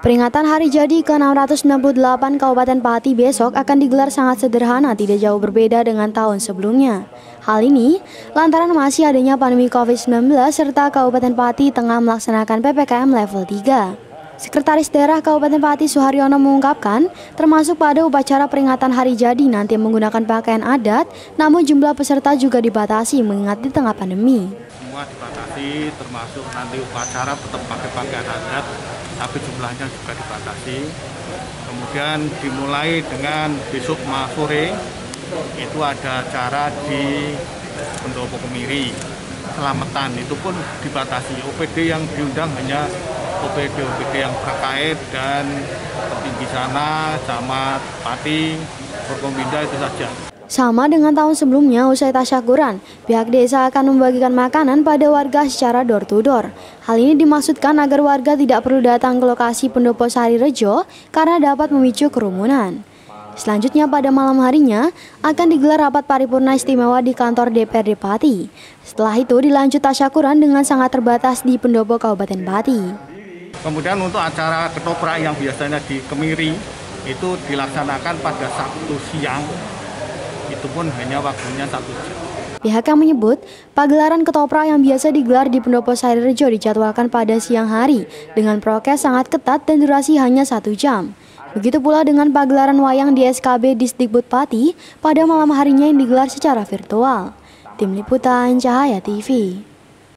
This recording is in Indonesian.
Peringatan hari jadi ke-698 Kabupaten Pati besok akan digelar sangat sederhana, tidak jauh berbeda dengan tahun sebelumnya. Hal ini lantaran masih adanya pandemi COVID-19 serta Kabupaten Pati tengah melaksanakan PPKM level 3. Sekretaris Daerah Kabupaten Pati Suharyono mengungkapkan, termasuk pada upacara peringatan hari jadi nanti menggunakan pakaian adat, namun jumlah peserta juga dibatasi mengingat di tengah pandemi. Dibatasi, termasuk nanti upacara tetap pakai pakaian adat, tapi jumlahnya juga dibatasi. Kemudian dimulai dengan besok sore itu ada acara di Pendopo Kemiri. Selamatan itu pun dibatasi. OPD yang diundang hanya OPD OPD yang terkait dan petinggi sana camat Pati Forkombinda itu saja sama dengan tahun sebelumnya, usai tasyakuran, pihak desa akan membagikan makanan pada warga secara door to door. Hal ini dimaksudkan agar warga tidak perlu datang ke lokasi pendopo Sari Rejo karena dapat memicu kerumunan. Selanjutnya pada malam harinya akan digelar rapat paripurna istimewa di kantor DPRD Pati. Setelah itu dilanjut tasyakuran dengan sangat terbatas di pendopo Kabupaten Pati. Kemudian untuk acara ketoprak yang biasanya di Kemiri itu dilaksanakan pada Sabtu siang itu pun hanya waktunya satu jam. Pihak yang menyebut, pagelaran ketoprak yang biasa digelar di Pendopo Sari Rejo dijadwalkan pada siang hari dengan prokes sangat ketat dan durasi hanya satu jam. Begitu pula dengan pagelaran wayang di SKB Disdikbud Pati pada malam harinya yang digelar secara virtual. Tim Liputan Cahaya TV